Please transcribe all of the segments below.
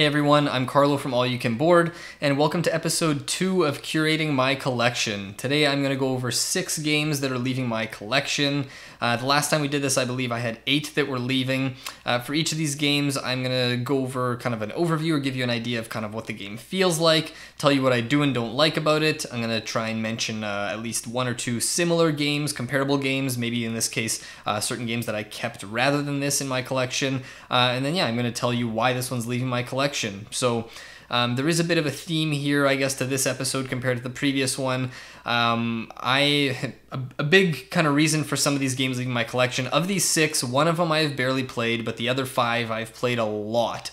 Hey everyone, I'm Carlo from All You Can Board, and welcome to episode 2 of Curating My Collection. Today I'm going to go over 6 games that are leaving my collection. Uh, the last time we did this, I believe I had 8 that were leaving. Uh, for each of these games, I'm going to go over kind of an overview or give you an idea of kind of what the game feels like, tell you what I do and don't like about it. I'm going to try and mention uh, at least one or two similar games, comparable games, maybe in this case, uh, certain games that I kept rather than this in my collection. Uh, and then, yeah, I'm going to tell you why this one's leaving my collection collection. So um, there is a bit of a theme here, I guess, to this episode compared to the previous one. Um, I a, a big kind of reason for some of these games leaving my collection. Of these six, one of them I have barely played, but the other five I've played a lot.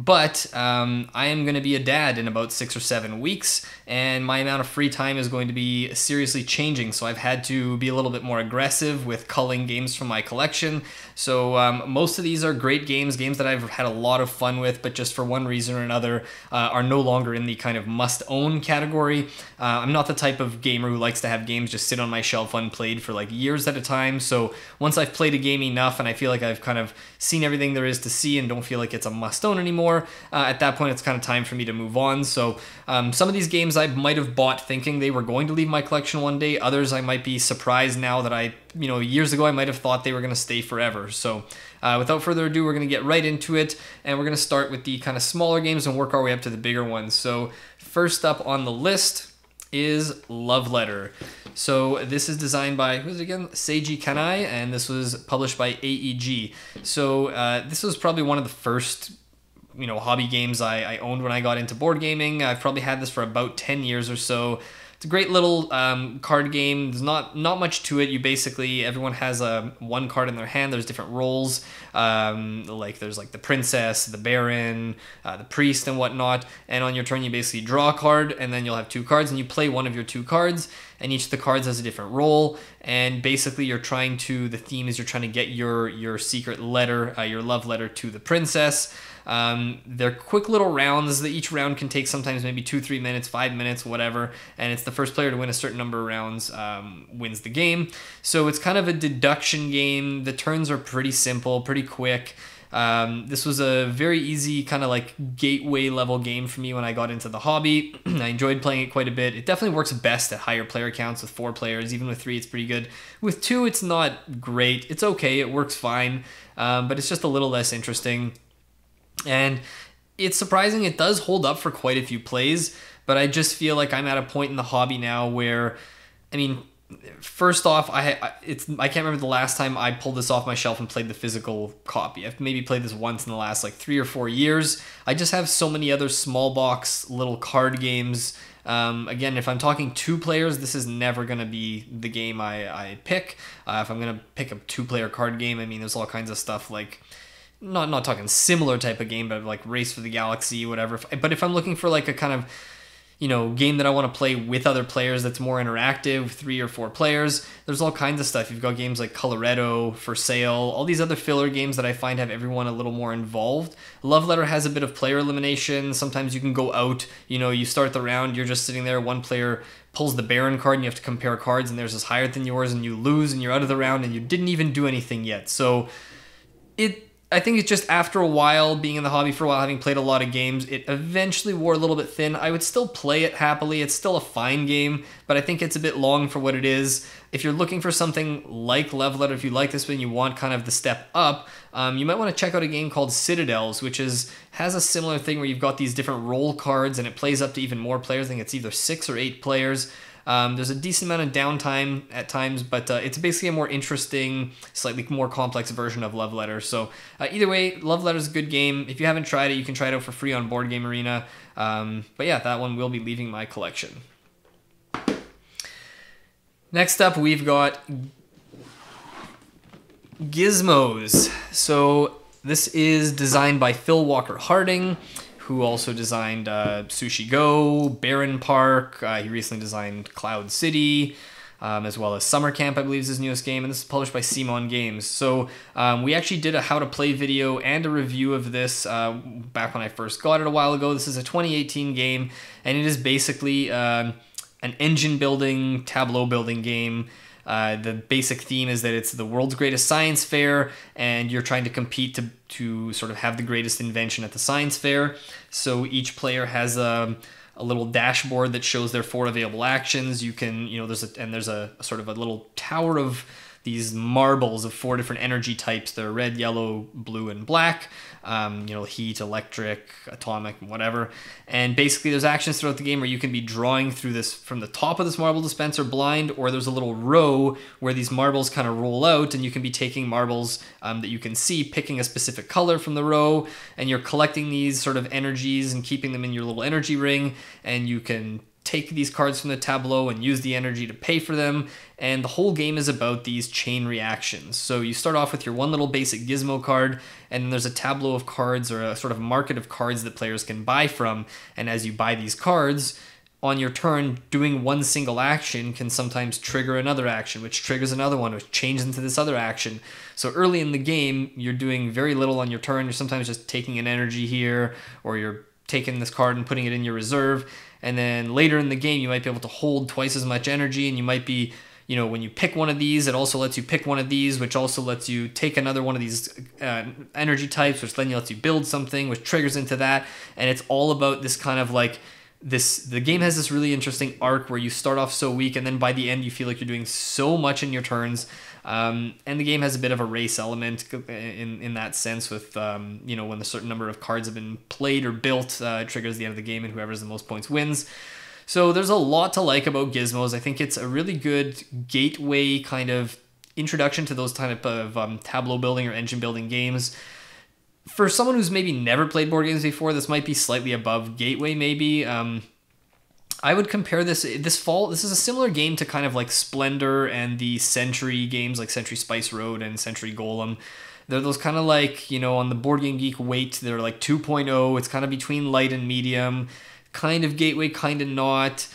But um, I am going to be a dad in about six or seven weeks, and my amount of free time is going to be seriously changing. So I've had to be a little bit more aggressive with culling games from my collection. So um, most of these are great games, games that I've had a lot of fun with, but just for one reason or another uh, are no longer in the kind of must own category. Uh, I'm not the type of gamer who likes to have games just sit on my shelf unplayed for like years at a time. So once I've played a game enough and I feel like I've kind of seen everything there is to see and don't feel like it's a must own anymore, uh, at that point, it's kind of time for me to move on. So um, some of these games I might have bought thinking they were going to leave my collection one day. Others I might be surprised now that I, you know, years ago I might have thought they were going to stay forever. So uh, without further ado, we're going to get right into it, and we're going to start with the kind of smaller games and work our way up to the bigger ones. So first up on the list is Love Letter. So this is designed by who's again? Seiji Kanai, and this was published by AEG. So uh, this was probably one of the first you know hobby games I, I owned when I got into board gaming. I've probably had this for about ten years or so. It's a great little um, card game. There's not not much to it. You basically everyone has a one card in their hand. There's different roles. Um, like there's like the princess, the baron, uh, the priest, and whatnot. And on your turn, you basically draw a card, and then you'll have two cards, and you play one of your two cards. And each of the cards has a different role. And basically, you're trying to. The theme is you're trying to get your your secret letter, uh, your love letter to the princess. Um, they're quick little rounds. That each round can take sometimes maybe two, three minutes, five minutes, whatever. And it's the first player to win a certain number of rounds um, wins the game. So it's kind of a deduction game. The turns are pretty simple, pretty quick. Um, this was a very easy kind of like gateway level game for me when I got into the hobby. I enjoyed playing it quite a bit. It definitely works best at higher player counts with four players. Even with three, it's pretty good. With two, it's not great. It's okay. It works fine, um, but it's just a little less interesting. And it's surprising it does hold up for quite a few plays, but I just feel like I'm at a point in the hobby now where, I mean, first off, I it's I can't remember the last time I pulled this off my shelf and played the physical copy. I've maybe played this once in the last like three or four years. I just have so many other small box little card games. Um, again, if I'm talking two players, this is never going to be the game I, I pick. Uh, if I'm going to pick a two player card game, I mean, there's all kinds of stuff like not not talking similar type of game, but like Race for the Galaxy, whatever. But if I'm looking for like a kind of you know game that I want to play with other players that's more interactive, three or four players, there's all kinds of stuff. You've got games like Coloretto, For Sale, all these other filler games that I find have everyone a little more involved. Love Letter has a bit of player elimination. Sometimes you can go out, you know, you start the round, you're just sitting there, one player pulls the Baron card and you have to compare cards and theirs is higher than yours and you lose and you're out of the round and you didn't even do anything yet. So it I think it's just after a while, being in the hobby for a while, having played a lot of games, it eventually wore a little bit thin. I would still play it happily. It's still a fine game, but I think it's a bit long for what it is. If you're looking for something like Love Letter, if you like this one, you want kind of the step up, um, you might want to check out a game called Citadels, which is has a similar thing where you've got these different role cards and it plays up to even more players. I think it's either six or eight players. Um, there's a decent amount of downtime at times, but uh, it's basically a more interesting, slightly more complex version of Love Letter. So uh, either way, Love Letter is a good game. If you haven't tried it, you can try it out for free on Board Game Arena. Um, but yeah, that one will be leaving my collection. Next up, we've got Gizmos. So this is designed by Phil Walker Harding who also designed uh, Sushi Go, Barenpark. Uh, he recently designed Cloud City. Um, as well as Summer Camp, I believe is his newest game, and this is published by CMON Games. So um, we actually did a how to play video and a review of this uh, back when I first got it a while ago. This is a 2018 game, and it is basically um, an engine building, tableau building game Uh, the basic theme is that it's the world's greatest science fair, and you're trying to compete to to sort of have the greatest invention at the science fair. So each player has a a little dashboard that shows their four available actions. You can, you know, there's a and there's a, a sort of a little tower of these marbles of four different energy types. They're red, yellow, blue, and black. Um, you know, heat, electric, atomic, whatever. And basically, there's actions throughout the game where you can be drawing through this from the top of this marble dispenser blind, or there's a little row where these marbles kind of roll out, and you can be taking marbles um, that you can see, picking a specific color from the row, and you're collecting these sort of energies and keeping them in your little energy ring, and you can take these cards from the tableau and use the energy to pay for them. And the whole game is about these chain reactions. So you start off with your one little basic gizmo card, and then there's a tableau of cards or a sort of market of cards that players can buy from. And as you buy these cards, on your turn, doing one single action can sometimes trigger another action, which triggers another one, which changes into this other action. So early in the game, you're doing very little on your turn. You're sometimes just taking an energy here, or you're taking this card and putting it in your reserve and then later in the game you might be able to hold twice as much energy and you might be you know when you pick one of these it also lets you pick one of these which also lets you take another one of these uh, energy types which then lets you build something which triggers into that. And it's all about this kind of like this the game has this really interesting arc where you start off so weak and then by the end you feel like you're doing so much in your turns um, and the game has a bit of a race element in, in that sense with, um, you know, when a certain number of cards have been played or built, uh, triggers the end of the game and whoever has the most points wins. So there's a lot to like about Gizmos. I think it's a really good gateway kind of introduction to those type of um, tableau building or engine building games. For someone who's maybe never played board games before, this might be slightly above Gateway, maybe. Um, I would compare this this fall. This is a similar game to kind of like Splendor and the Century games like Century Spice Road and Century Golem. They're those kind of like you know on the Board Game Geek weight. They're like 2.0. It's kind of between light and medium, kind of gateway, kind of not.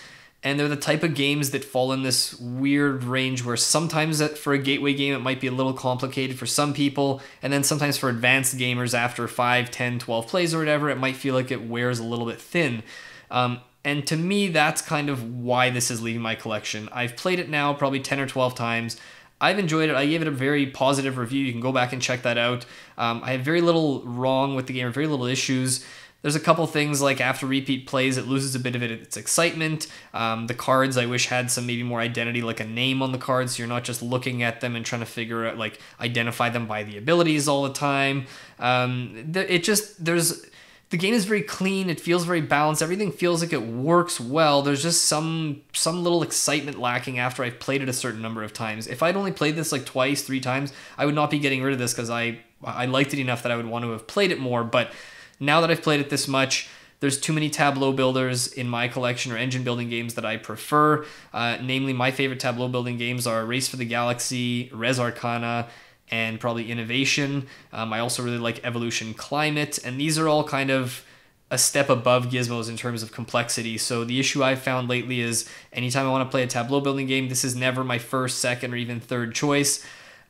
And they're the type of games that fall in this weird range where sometimes for a gateway game it might be a little complicated for some people, and then sometimes for advanced gamers after 5, 10, 12 plays or whatever, it might feel like it wears a little bit thin. Um, and to me, that's kind of why this is leaving my collection. I've played it now probably 10 or 12 times. I've enjoyed it. I gave it a very positive review. You can go back and check that out. Um, I have very little wrong with the game, very little issues. There's a couple things like after repeat plays, it loses a bit of it, its excitement. Um, the cards, I wish had some maybe more identity, like a name on the cards, so you're not just looking at them and trying to figure out, like, identify them by the abilities all the time. Um, it just, there's the game is very clean it feels very balanced everything feels like it works well there's just some some little excitement lacking after i've played it a certain number of times if i'd only played this like twice three times i would not be getting rid of this because i i liked it enough that i would want to have played it more but now that i've played it this much there's too many tableau builders in my collection or engine building games that I prefer. Uh, namely, my favorite tableau building games are Race for the Galaxy, Res Arcana, and probably innovation. Um, I also really like evolution climate, and these are all kind of a step above gizmos in terms of complexity. So the issue I've found lately is anytime I want to play a tableau building game, this is never my first, second, or even third choice.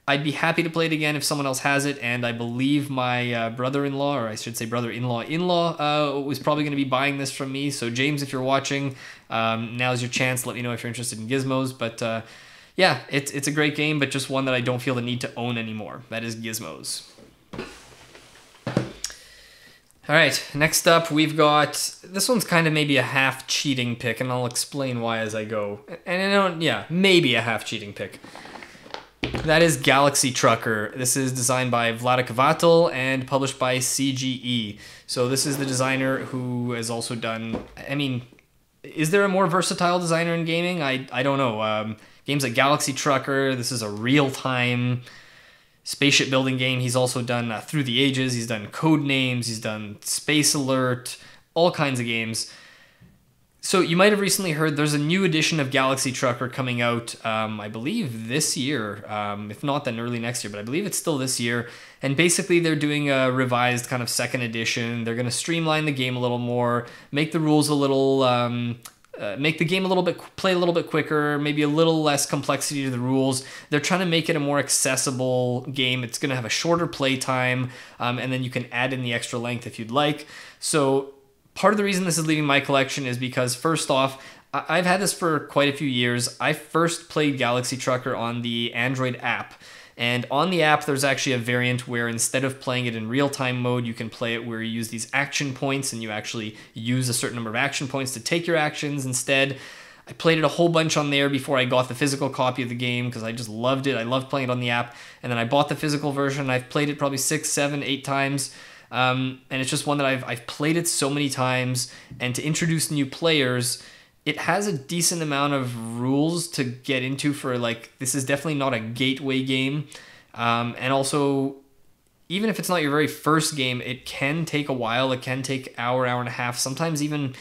I'd be happy to play it again if someone else has it, and I believe my uh, brother-in-law, or I should say brother-in-law, in-law, uh, was probably going to be buying this from me. So James, if you're watching, um, now's your chance. Let me know if you're interested in gizmos. But uh, yeah, it's it's a great game, but just one that I don't feel the need to own anymore. That is Gizmos. All right, next up we've got this one's kind of maybe a half cheating pick, and I'll explain why as I go. And I don't, yeah, maybe a half cheating pick. That is Galaxy Trucker. This is designed by Vlaada Chvátil and published by CGE. So this is the designer who has also done. I mean, is there a more versatile designer in gaming? I I don't know. Um, games like Galaxy Trucker. This is a real time spaceship building game. He's also done uh, Through the Ages. He's done Code Names. He's done Space Alert. All kinds of games. So you might have recently heard there's a new edition of Galaxy Trucker coming out. Um, I believe this year, um, if not then early next year, but I believe it's still this year. And basically, they're doing a revised kind of second edition. They're going to streamline the game a little more, make the rules a little um, uh, make the game a little bit play a little bit quicker maybe a little less complexity to the rules they're trying to make it a more accessible game it's going to have a shorter play time um, and then you can add in the extra length if you'd like so part of the reason this is leaving my collection is because first off I- I've had this for quite a few years. I first played Galaxy Trucker on the Android app. And on the app, there's actually a variant where instead of playing it in real time mode, you can play it where you use these action points and you actually use a certain number of action points to take your actions instead. I played it a whole bunch on there before I got the physical copy of the game because I just loved it. I loved playing it on the app. And then I bought the physical version. I've played it probably six, seven, eight times. Um, and it's just one that I've, I've played it so many times. And to introduce new players, it has a decent amount of rules to get into for like this is definitely not a gateway game um, and also even if it's not your very first game it can take a while it can take hour hour and a half sometimes even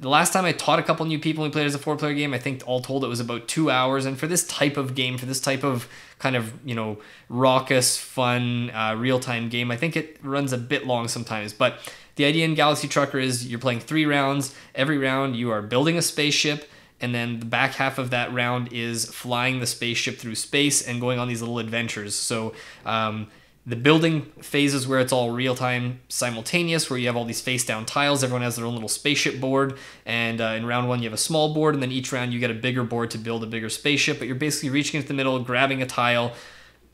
the last time I taught a couple new people we played as a four player game, I think all told it was about two hours. And for this type of game, for this type of kind of, you know, raucous, fun, uh, real time game, I think it runs a bit long sometimes. But the idea in Galaxy Trucker is you're playing three rounds. Every round, you are building a spaceship. And then the back half of that round is flying the spaceship through space and going on these little adventures. So, um, the building phases where it's all real time simultaneous, where you have all these face down tiles. Everyone has their own little spaceship board. And uh, in round one, you have a small board. And then each round, you get a bigger board to build a bigger spaceship. But you're basically reaching into the middle, grabbing a tile,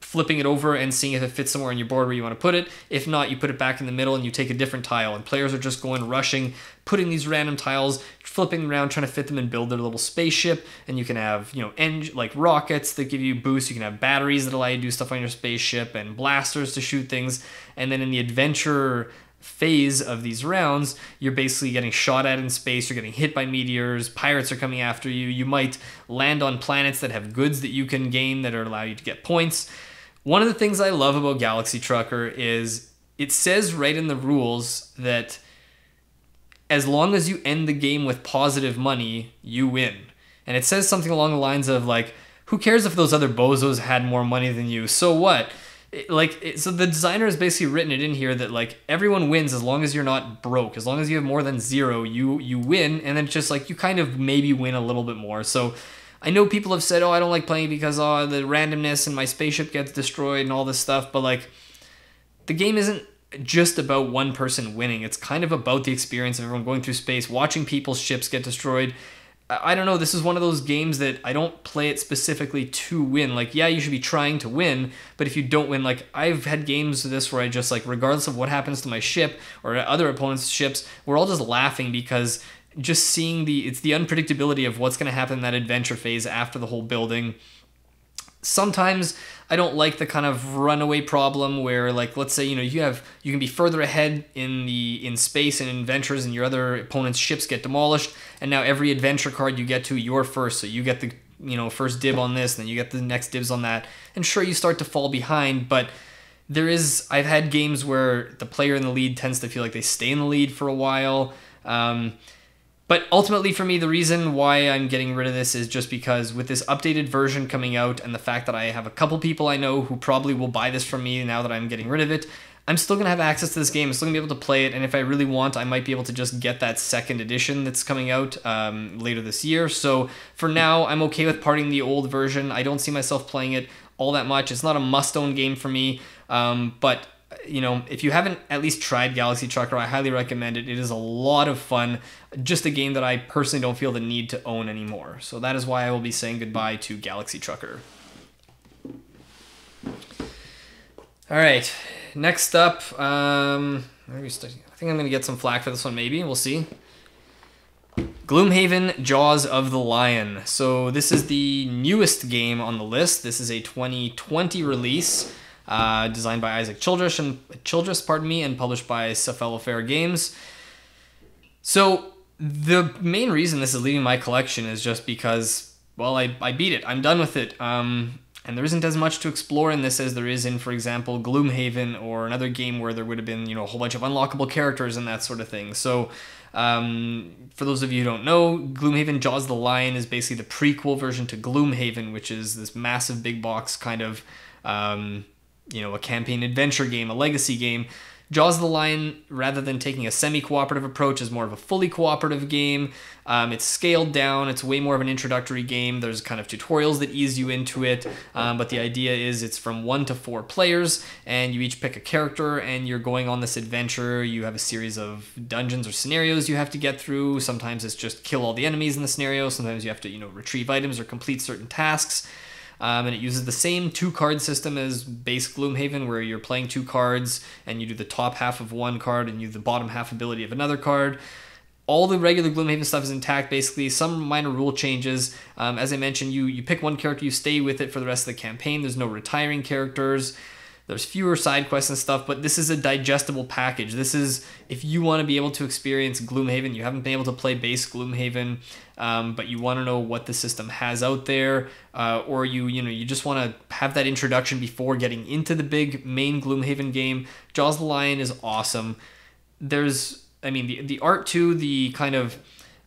flipping it over and seeing if it fits somewhere on your board where you want to put it. If not, you put it back in the middle and you take a different tile. And players are just going rushing, putting these random tiles, flipping around, trying to fit them and build their little spaceship. And you can have, you know, eng- like rockets that give you boosts. You can have batteries that allow you to do stuff on your spaceship and blasters to shoot things. And then in the adventure phase of these rounds, you're basically getting shot at in space, you're getting hit by meteors, pirates are coming after you, you might land on planets that have goods that you can gain that are allow you to get points. One of the things I love about Galaxy Trucker is it says right in the rules that as long as you end the game with positive money, you win. And it says something along the lines of like, who cares if those other bozos had more money than you? So what? Like so the designer has basically written it in here that like everyone wins as long as you're not broke as long as you have more than zero you you win and then it's just like you kind of maybe win a little bit more so I know people have said, "Oh, I don't like playing because oh, the randomness and my spaceship gets destroyed and all this stuff," but like the game isn't just about one person winning. It's kind of about the experience of everyone going through space, watching people's ships get destroyed. I don't know, this is one of those games that I don't play it specifically to win. Like, yeah, you should be trying to win, but if you don't win, like, I've had games of this where I just, like, regardless of what happens to my ship or other opponents' ships, we're all just laughing because just seeing the it's the unpredictability of what's going to happen in that adventure phase after the whole building sometimes i don't like the kind of runaway problem where like let's say you know you have you can be further ahead in the in space and adventures and your other opponent's ships get demolished and now every adventure card you get to you're first. So you get the you know first dib on this then you get the next dibs on that. And sure you start to fall behind but there is i've had games where the player in the lead tends to feel like they stay in the lead for a while. Um, but ultimately, for me, the reason why I'm getting rid of this is just because with this updated version coming out and the fact that I have a couple people I know who probably will buy this from me now that I'm getting rid of it, I'm still to have access to this game. I'm still to be able to play it. And if I really want, I might be able to just get that second edition that's coming out um, later this year. So for now, I'm okay with parting the old version. I don't see myself playing it all that much. It's not a must own game for me. Um, but you know, if you haven't at least tried Galaxy Trucker, I highly recommend it. It is a lot of fun. Just a game that I personally don't feel the need to own anymore. So that is why I will be saying goodbye to Galaxy Trucker. All right, next up, um, I think I'm gonna get some flack for this one. Maybe we'll see. Gloomhaven Jaws of the Lion. So this is the newest game on the list. This is a 2020 release uh, designed by Isaac Childress and Childress, pardon me, and published by Cephalofair Games. So the main reason this is leaving my collection is just because, well, I, I beat it. I'm done with it. Um, and there isn't as much to explore in this as there is in, for example, Gloomhaven or another game where there would have been, you know, a whole bunch of unlockable characters and that sort of thing. So, um, for those of you who don't know, Gloomhaven Jaws the Lion is basically the prequel version to Gloomhaven, which is this massive big box kind of um, you know, a campaign adventure game, a legacy game. Jaws of the Lion, rather than taking a semi cooperative approach, is more of a fully cooperative game. Um, it's scaled down, it's way more of an introductory game. There's kind of tutorials that ease you into it, um, but the idea is it's from one to four players, and you each pick a character, and you're going on this adventure. You have a series of dungeons or scenarios you have to get through. Sometimes it's just kill all the enemies in the scenario, sometimes you have to, you know, retrieve items or complete certain tasks. Um, and it uses the same two card system as base Gloomhaven, where you're playing two cards and you do the top half of one card and you do the bottom half ability of another card. All the regular Gloomhaven stuff is intact, basically. Some minor rule changes. Um, as I mentioned, you you pick one character, you stay with it for the rest of the campaign. There's no retiring characters. There's fewer side quests and stuff, but this is a digestible package. This is if you want to be able to experience Gloomhaven, you haven't been able to play base Gloomhaven, um, but you want to know what the system has out there, uh, or you you know you just want to have that introduction before getting into the big main Gloomhaven game. Jaws the Lion is awesome. There's I mean the the art too, the kind of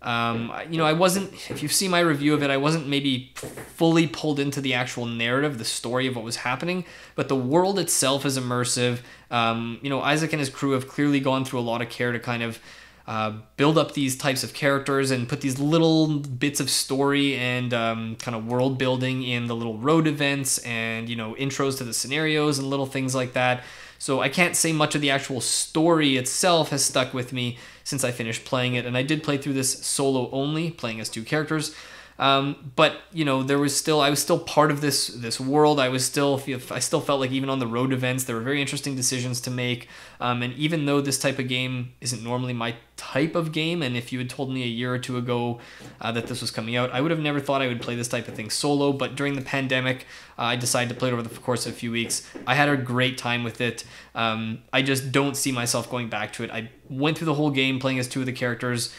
um, you know, I wasn't, if you see my review of it, I wasn't maybe fully pulled into the actual narrative, the story of what was happening, but the world itself is immersive. Um, you know, Isaac and his crew have clearly gone through a lot of care to kind of uh, build up these types of characters and put these little bits of story and um, kind of world building in the little road events and, you know, intros to the scenarios and little things like that. So I can't say much of the actual story itself has stuck with me since I finished playing it. And I did play through this solo only, playing as two characters. Um, but you know, there was still I was still part of this this world. I was still I still felt like even on the road events there were very interesting decisions to make. Um, and even though this type of game isn't normally my type of game, and if you had told me a year or two ago uh, that this was coming out, I would have never thought I would play this type of thing solo. But during the pandemic, uh, I decided to play it over the course of a few weeks. I had a great time with it. Um, I just don't see myself going back to it. I went through the whole game playing as two of the characters.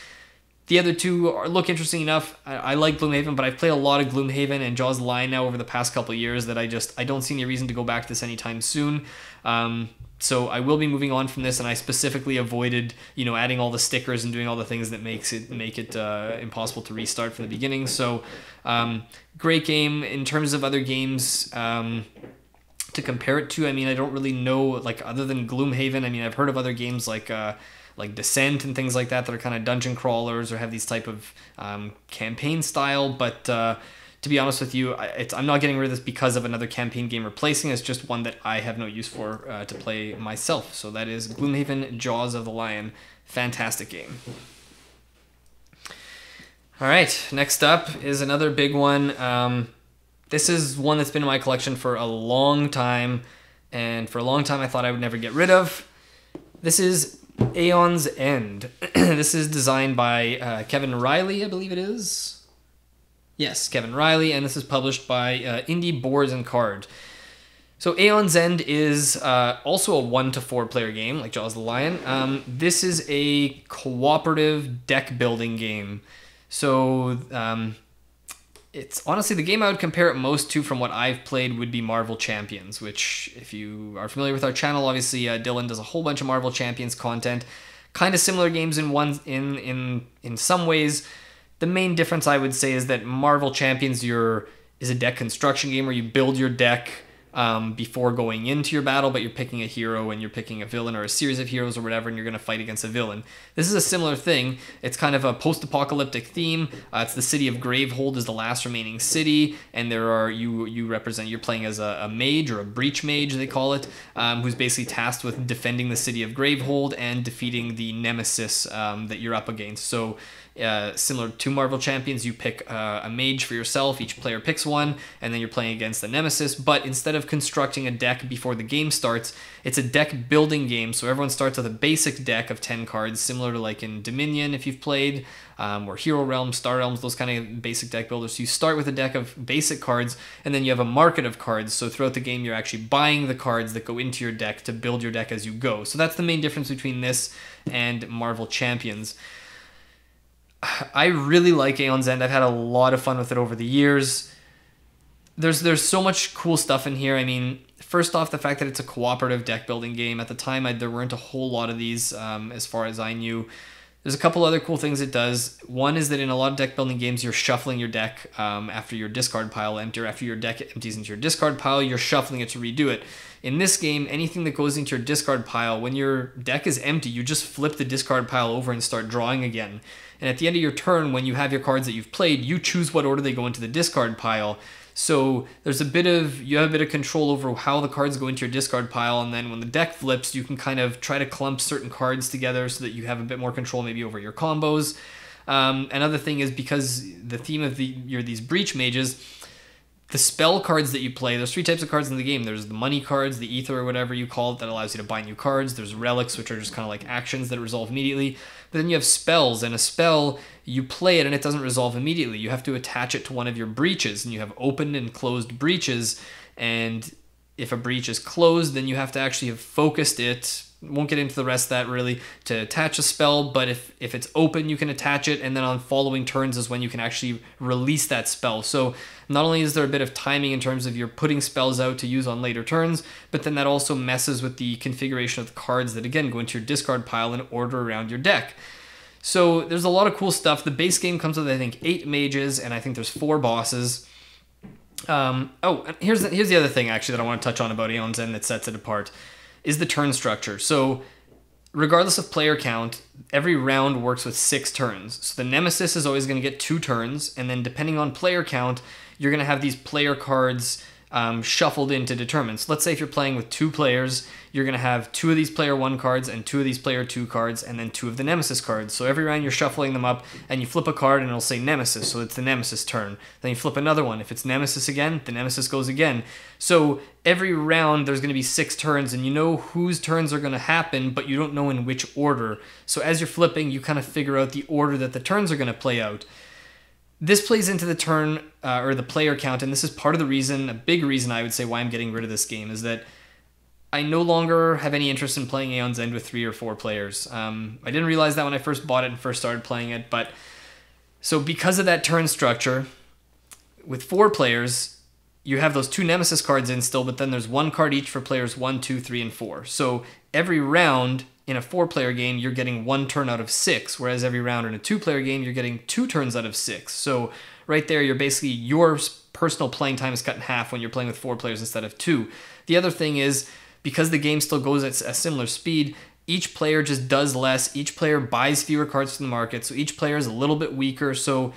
The other two are, look interesting enough. I, I, like Gloomhaven, but I've played a lot of Gloomhaven and Jaws Lion now over the past couple years that I just I don't see any reason to go back to this anytime soon. Um, so I will be moving on from this, and I specifically avoided you know adding all the stickers and doing all the things that makes it make it uh, impossible to restart from the beginning. So um, great game in terms of other games. Um, to compare it to, I mean, I don't really know like other than Gloomhaven. I mean, I've heard of other games like. Uh, like Descent and things like that that are kind of dungeon crawlers or have these type of um, campaign style. But uh, to be honest with you, I, I'm not getting rid of this because of another campaign game replacing. It's just one that I have no use for uh, to play myself. So that is Gloomhaven Jaws of the Lion. Fantastic game. All right, next up is another big one. Um, this is one that's been in my collection for a long time, and for a long time I thought I would never get rid of. This is Aeon's End. this is designed by uh, Kevin Riley, I believe it is. Yes, Kevin Riley, and this is published by uh, Indie Boards and Card. So Aeon's End is uh, also a one to four player game, like Jaws the Lion. Um, this is a cooperative deck building game. So um, it's honestly the game I would compare it most to from what I've played would be Marvel Champions, which, if you are familiar with our channel, obviously uh, Dylan does a whole bunch of Marvel Champions content. Kind of similar games in one in in in some ways. The main difference I would say is that Marvel Champions your is a deck construction game where you build your deck um, before going into your battle, but you're picking a hero and you're picking a villain or a series of heroes or whatever, and you're going to fight against a villain. This is a similar thing. It's kind of a post-apocalyptic theme. Uh, it's the city of Gravehold is the last remaining city, and there are you you represent you're playing as a, a mage or a breach mage they call it, um, who's basically tasked with defending the city of Gravehold and defeating the nemesis um, that you're up against. So uh, similar to Marvel Champions, you pick uh, a mage for yourself. Each player picks one, and then you're playing against the nemesis. But instead of constructing a deck before the game starts, it's a deck building game. So everyone starts with a basic deck of 10 cards, similar to like in Dominion if you've played, um, or Hero Realms, Star Realms, those kind of basic deck builders. So you start with a deck of basic cards, and then you have a market of cards. So throughout the game, you're actually buying the cards that go into your deck to build your deck as you go. So that's the main difference between this and Marvel Champions. I really like Aeon's End. I've had a lot of fun with it over the years. There's there's so much cool stuff in here. I mean, first off, the fact that it's a cooperative deck building game. At the time, I, there weren't a whole lot of these, um, as far as I knew. There's a couple other cool things it does. One is that in a lot of deck building games, you're shuffling your deck um, after your discard pile empties, or after your deck empties into your discard pile, you're shuffling it to redo it. In this game, anything that goes into your discard pile, when your deck is empty, you just flip the discard pile over and start drawing again. And at the end of your turn, when you have your cards that you've played, you choose what order they go into the discard pile. So there's a bit of you have a bit of control over how the cards go into your discard pile, and then when the deck flips, you can kind of try to clump certain cards together so that you have a bit more control maybe over your combos. Um, another thing is because the theme of the you're these breach mages, the spell cards that you play, there's three types of cards in the game. There's the money cards, the ether, or whatever you call it, that allows you to buy new cards. There's relics, which are just kind of like actions that resolve immediately. But then you have spells, and a spell, you play it and it doesn't resolve immediately. You have to attach it to one of your breaches, and you have open and closed breaches. And if a breach is closed, then you have to actually have focused it. Won't get into the rest of that really to attach a spell but if if it's open you can attach it and then on following turns is when you can actually release that spell. So not only is there a bit of timing in terms of you're putting spells out to use on later turns but then that also messes with the configuration of the cards that again go into your discard pile and order around your deck. So there's a lot of cool stuff. The base game comes with i think eight mages and i think there's four bosses um, oh here's the, here's the other thing actually that i want to touch on about aeon's end that sets it apart is the turn structure. So, regardless of player count, every round works with six turns. So, the Nemesis is always going to get two turns, and then depending on player count, you're going to have these player cards um, shuffled in to determine. So let's say if you're playing with two players, you're going to have two of these player one cards and two of these player two cards and then two of the nemesis cards. So every round you're shuffling them up and you flip a card and it'll say nemesis, so it's the nemesis turn. Then you flip another one. If it's nemesis again, the nemesis goes again. So every round there's going to be six turns and you know whose turns are going to happen, but you don't know in which order. So as you're flipping, you kind of figure out the order that the turns are going to play out this plays into the turn uh, or the player count, and this is part of the reason, a big reason I would say why I'm getting rid of this game is that I no longer have any interest in playing Aeon's End with three or four players. Um, I didn't realize that when I first bought it and first started playing it, but so because of that turn structure, with four players, you have those two Nemesis cards in still, but then there's one card each for players one, two, three, and four. So every round in a four player game, you're getting one turn out of six, whereas every round in a two player game, you're getting two turns out of six. So, right there, you're basically your personal playing time is cut in half when you're playing with four players instead of two. The other thing is, because the game still goes at a similar speed, each player just does less. Each player buys fewer cards from the market, so each player is a little bit weaker. So,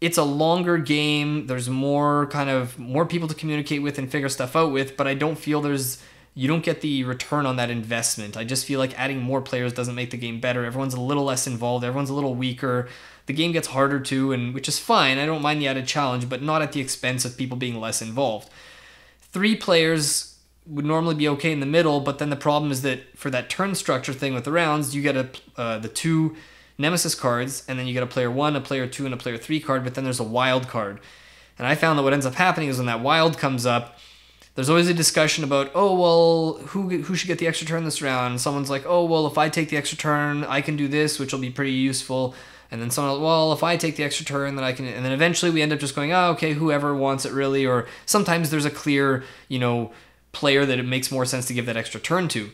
it's a longer game. There's more kind of more people to communicate with and figure stuff out with, but I don't feel there's you don't get the return on that investment. I just feel like adding more players doesn't make the game better. Everyone's a little less involved, everyone's a little weaker. The game gets harder too, and which is fine. I don't mind the added challenge, but not at the expense of people being less involved. Three players would normally be okay in the middle, but then the problem is that for that turn structure thing with the rounds, you get a uh, the two nemesis cards, and then you get a player one, a player two, and a player three card, but then there's a wild card. And I found that what ends up happening is when that wild comes up, there's always a discussion about, oh well, who who should get the extra turn this round? Someone's like, oh well, if I take the extra turn, I can do this, which will be pretty useful. And then someone, well, if I take the extra turn, then I can. And then eventually we end up just going, oh, okay, whoever wants it really. Or sometimes there's a clear, you know, player that it makes more sense to give that extra turn to.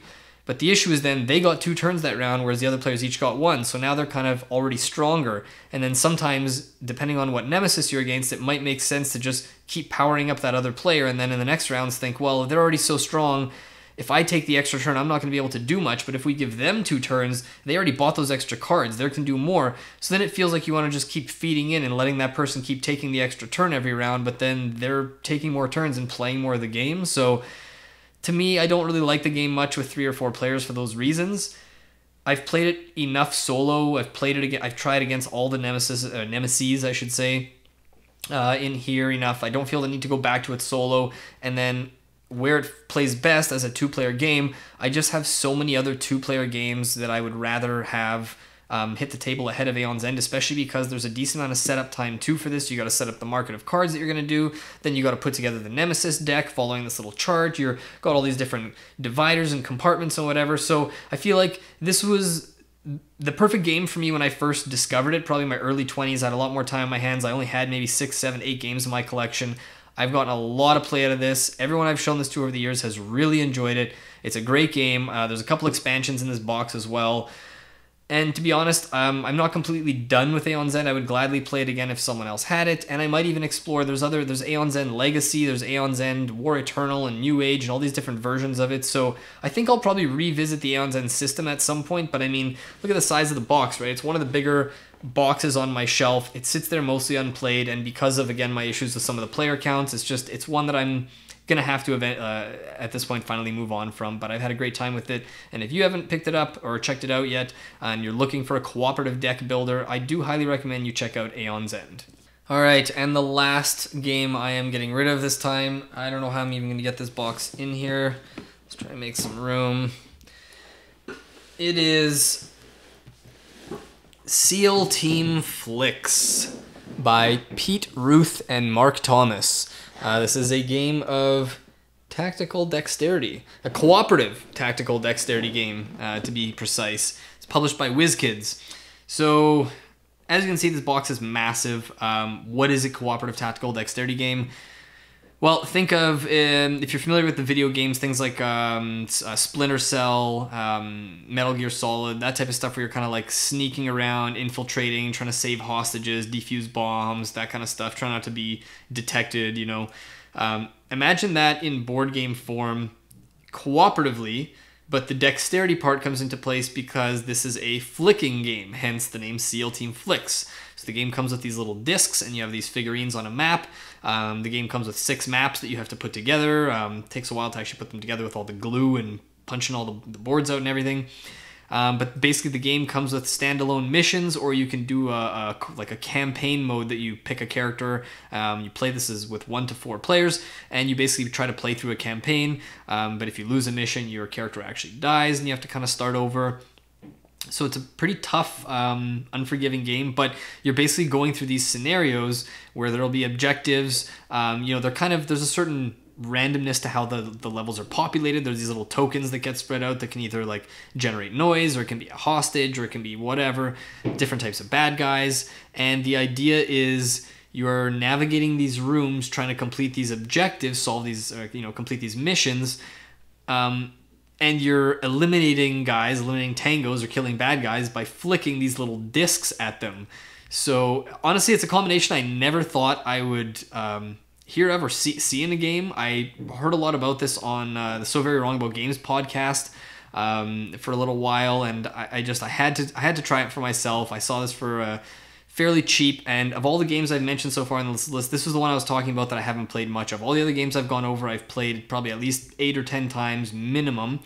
But the issue is then they got two turns that round, whereas the other players each got one. So now they're kind of already stronger. And then sometimes, depending on what nemesis you're against, it might make sense to just keep powering up that other player. And then in the next rounds, think, well, they're already so strong. If I take the extra turn, I'm not going to be able to do much. But if we give them two turns, they already bought those extra cards. They can do more. So then it feels like you want to just keep feeding in and letting that person keep taking the extra turn every round. But then they're taking more turns and playing more of the game. So to me, I don't really like the game much with three or four players for those reasons. I've played it enough solo. I've played it again. I've tried against all the nemesis, uh, nemesis, I should say, uh, in here enough. I don't feel the need to go back to it solo. And then where it plays best as a two-player game, I just have so many other two-player games that I would rather have um, hit the table ahead of Aeon's End, especially because there's a decent amount of setup time too for this. You got to set up the market of cards that you're going to do. Then you got to put together the Nemesis deck following this little chart. You're got all these different dividers and compartments and whatever. So I feel like this was the perfect game for me when I first discovered it. Probably my early 20s. I had a lot more time on my hands. I only had maybe six, seven, eight games in my collection. I've gotten a lot of play out of this. Everyone I've shown this to over the years has really enjoyed it. It's a great game. Uh, there's a couple expansions in this box as well And to be honest, um, I'm not completely done with Aeon's End. I would gladly play it again if someone else had it, and I might even explore. There's other, there's Aeon's End Legacy, there's Aeon's End War Eternal and New Age, and all these different versions of it. So I think I'll probably revisit the Aeon's End system at some point. But I mean, look at the size of the box, right? It's one of the bigger boxes on my shelf. It sits there mostly unplayed, and because of again my issues with some of the player counts, it's just it's one that I'm gonna have to event, uh, at this point finally move on from. But I've had a great time with it, and if you haven't picked it up or checked it out yet, and you're looking for a cooperative deck builder, I do highly recommend you check out Aeon's End. All right, and the last game I am getting rid of this time. I don't know how I'm even gonna get this box in here. Let's try and make some room. It is SEAL Team Flix by Pete Ruth and Mark Thomas. Uh, this is a game of tactical dexterity, a cooperative tactical dexterity game, uh, to be precise. It's published by WizKids. So, as you can see, this box is massive. Um, what is a cooperative tactical dexterity game? Well, think of um, if you're familiar with the video games, things like um, uh, Splinter Cell, um, Metal Gear Solid, that type of stuff, where you're kind of like sneaking around, infiltrating, trying to save hostages, defuse bombs, that kind of stuff, trying not to be detected. You know, um, imagine that in board game form, cooperatively, but the dexterity part comes into place because this is a flicking game, hence the name SEAL Team Flix. So the game comes with these little discs, and you have these figurines on a map. Um, the game comes with six maps that you have to put together. Um, takes a while to actually put them together with all the glue and punching all the, the boards out and everything. Um, but basically, the game comes with standalone missions, or you can do a, a like a campaign mode that you pick a character. Um, you play this as with one to four players, and you basically try to play through a campaign. Um, but if you lose a mission, your character actually dies, and you have to kind of start over. So it's a pretty tough, um, unforgiving game, but you're basically going through these scenarios where there'll be objectives. Um, you know, they're kind of there's a certain randomness to how the, the levels are populated. There's these little tokens that get spread out that can either like generate noise or it can be a hostage or it can be whatever, different types of bad guys. And the idea is you're navigating these rooms trying to complete these objectives, solve these, uh, you know, complete these missions. Um, and you're eliminating guys, eliminating tangos or killing bad guys by flicking these little discs at them. So honestly, it's a combination I never thought I would um, hear ever see, see in a game. I heard a lot about this on uh, the So Very Wrong About Games podcast um, for a little while, and I, I, just I had to I had to try it for myself. I saw this for uh, fairly cheap, and of all the games I've mentioned so far on this list, this was the one I was talking about that I haven't played much of. All the other games I've gone over, I've played probably at least eight or ten times minimum.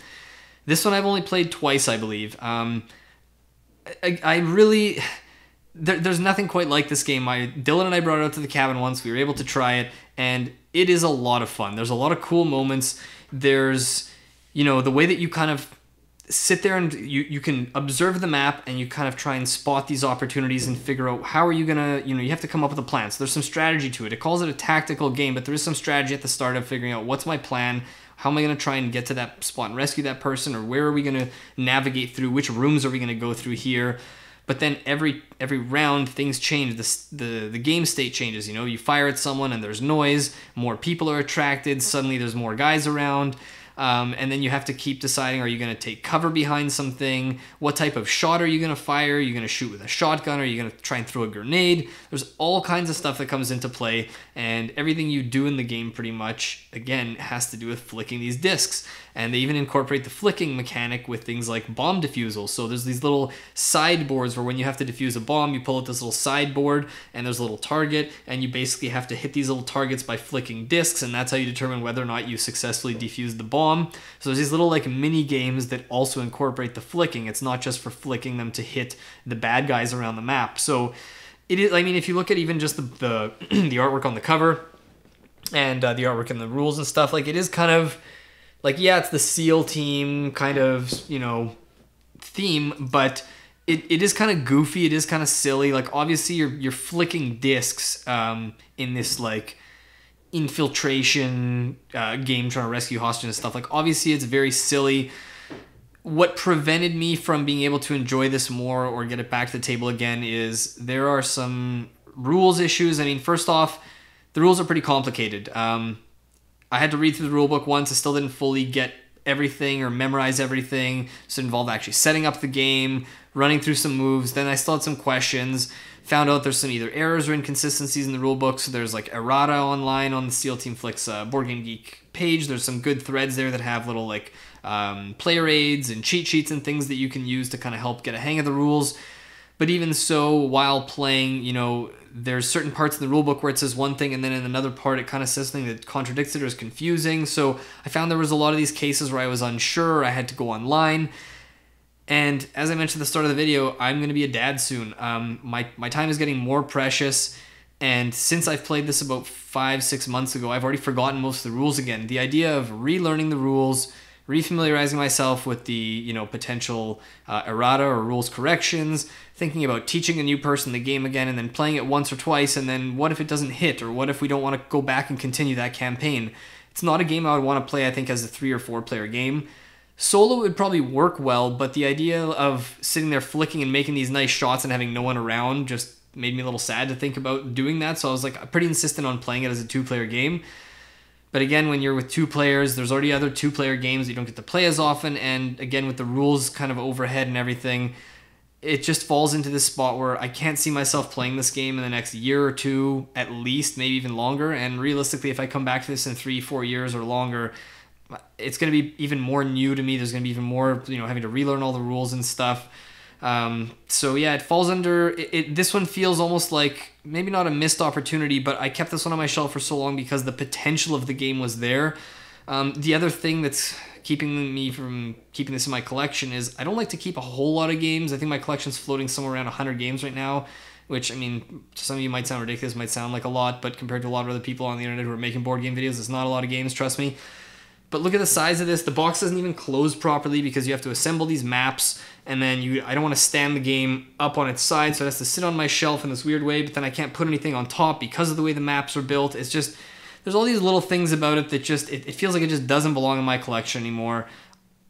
This one I've only played twice, I believe. Um, I, I really there, there's nothing quite like this game. I Dylan and I brought it out to the cabin once. We were able to try it, and it is a lot of fun. There's a lot of cool moments. There's, you know, the way that you kind of sit there and you, you can observe the map and you kind of try and spot these opportunities and figure out how are you gonna you know you have to come up with a plan. So there's some strategy to it. It calls it a tactical game but there is some strategy at the start of figuring out what's my plan how am i to try and get to that spot and rescue that person or where are we to navigate through which rooms are we to go through here? But then every every round things change. The, the the game state changes you know? You fire at someone and there's noise more people are attracted suddenly there's more guys around um, and then you have to keep deciding are you going to take cover behind something? What type of shot are you going to fire? Are you going to shoot with a shotgun? Are you going to try and throw a grenade? There's all kinds of stuff that comes into play, and everything you do in the game pretty much, again, has to do with flicking these discs. And they even incorporate the flicking mechanic with things like bomb defusal. So there's these little sideboards where when you have to defuse a bomb, you pull out this little sideboard and there's a little target, and you basically have to hit these little targets by flicking discs, and that's how you determine whether or not you successfully defuse the bomb bomb. So there's these little like mini games that also incorporate the flicking. It's not just for flicking them to hit the bad guys around the map. So it is. I mean, if you look at even just the the, the artwork on the cover and uh, the artwork and the rules and stuff, like it is kind of like yeah, it's the SEAL team kind of you know theme, but it, it is kind of goofy. It is kind of silly. Like obviously you're you're flicking discs um, in this like infiltration uh, game trying to rescue hostages and stuff. Like, obviously, it's very silly. What prevented me from being able to enjoy this more or get it back to the table again is there are some rules issues. I mean, first off, the rules are pretty complicated. Um, I had to read through the rule book once. I still didn't fully get everything or memorize everything. So it involved actually setting up the game, running through some moves. Then I still had some questions. Found out there's some either errors or inconsistencies in the rulebook. So there's like errata online on the SEAL Team Flix uh, Board Game Geek page. There's some good threads there that have little like um, player aids and cheat sheets and things that you can use to kind of help get a hang of the rules. But even so, while playing, you know, there's certain parts in the rulebook where it says one thing, and then in another part it kind of says something that contradicts it or is confusing. So I found there was a lot of these cases where I was unsure. I had to go online. And as I mentioned at the start of the video, I'm going to be a dad soon. Um, my, my time is getting more precious. And since I've played this about five, six months ago, I've already forgotten most of the rules again. The idea of relearning the rules, refamiliarizing myself with the you know potential uh, errata or rules corrections, thinking about teaching a new person the game again, and then playing it once or twice, and then what if it doesn't hit, or what if we don't want to go back and continue that campaign? It's not a game I would want to play. I think as a three or four player game. Solo would probably work well, but the idea of sitting there flicking and making these nice shots and having no one around just made me a little sad to think about doing that. So I was like pretty insistent on playing it as a two player game. But again, when you're with two players, there's already other two player games you don't get to play as often. And again, with the rules kind of overhead and everything, it just falls into this spot where I can't see myself playing this game in the next year or two, at least, maybe even longer. And realistically, if I come back to this in three, four years or longer, it's going to be even more new to me. There's going to be even more, you know, having to relearn all the rules and stuff. Um, so yeah, it falls under it, it, This one feels almost like maybe not a missed opportunity, but I kept this one on my shelf for so long because the potential of the game was there. Um, the other thing that's keeping me from keeping this in my collection is I don't like to keep a whole lot of games. I think my collection's floating somewhere around 100 games right now, which I mean, to some of you might sound ridiculous, might sound like a lot, but compared to a lot of other people on the internet who are making board game videos, it's not a lot of games. Trust me. But look at the size of this. The box doesn't even close properly because you have to assemble these maps and then you I don't want to stand the game up on its side so it has to sit on my shelf in this weird way, but then I can't put anything on top because of the way the maps are built. It's just there's all these little things about it that just it, it feels like it just doesn't belong in my collection anymore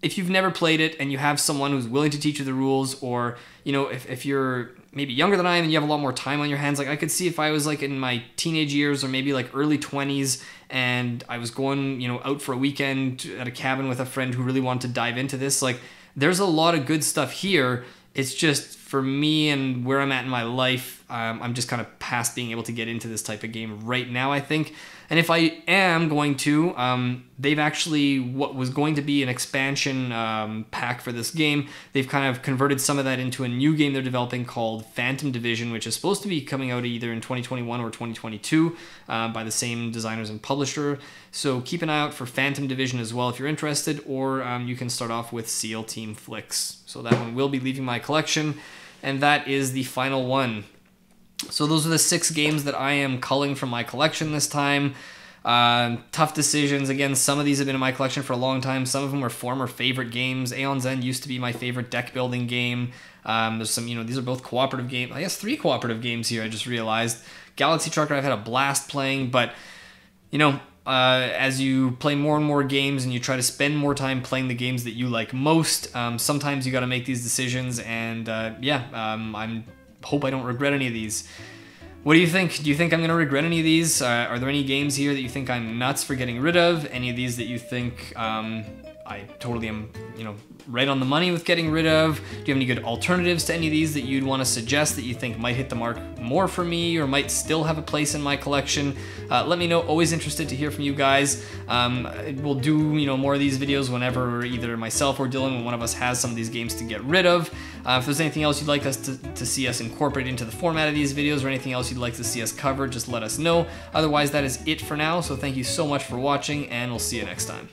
if you've never played it and you have someone who's willing to teach you the rules, or you know, if, if you're maybe younger than I am and you have a lot more time on your hands, like I could see if I was like in my teenage years or maybe like early 20s and I was going, you know, out for a weekend at a cabin with a friend who really wanted to dive into this, like there's a lot of good stuff here. It's just for me and where I'm at in my life, um, I'm just kind of past being able to get into this type of game right now, I think. And if I am going to, um, they've actually, what was going to be an expansion um, pack for this game, they've kind of converted some of that into a new game they're developing called Phantom Division, which is supposed to be coming out either in 2021 or 2022 uh, by the same designers and publisher. So keep an eye out for Phantom Division as well if you're interested, or um, you can start off with Seal Team Flix. So that one will be leaving my collection, and that is the final one. So those are the six games that I am culling from my collection this time. Uh, tough decisions. Again, some of these have been in my collection for a long time. Some of them were former favorite games. Aeon's End used to be my favorite deck building game. Um, there's some, you know, these are both cooperative games. I guess three cooperative games here. I just realized. Galaxy Trucker, I've had a blast playing, but you know, uh, as you play more and more games and you try to spend more time playing the games that you like most, um, sometimes you got to make these decisions. And uh, yeah, um, I'm hope I don't regret any of these. What do you think? Do you think I'm going to regret any of these? Uh, are there any games here that you think I'm nuts for getting rid of? Any of these that you think um, I totally am, you know, right on the money with getting rid of? Do you have any good alternatives to any of these that you'd want to suggest that you think might hit the mark more for me or might still have a place in my collection? Uh, let me know. Always interested to hear from you guys. Um, we'll do, you know, more of these videos whenever either myself or Dylan, when one of us has some of these games to get rid of. Uh, if there's anything else you'd like us to, to see us incorporate into the format of these videos or anything else you'd like to see us cover, just let us know. Otherwise, that is it for now. So thank you so much for watching and we'll see you next time.